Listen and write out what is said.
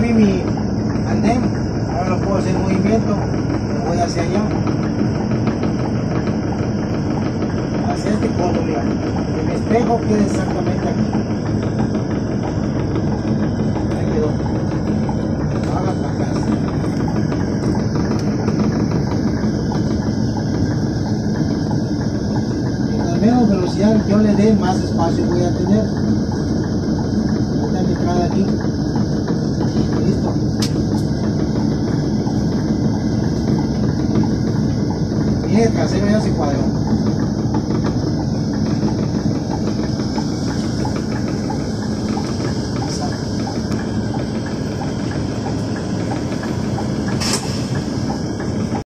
vi mi andén, ahora lo puedo hacer en movimiento, me voy hacia allá. Hacia este codo, mira. Mi espejo quede exactamente aquí. Ahí quedó. Haga para acá. Mientras menos velocidad yo le dé, más espacio voy a tener. Mi entrada aquí. El trasero ya se.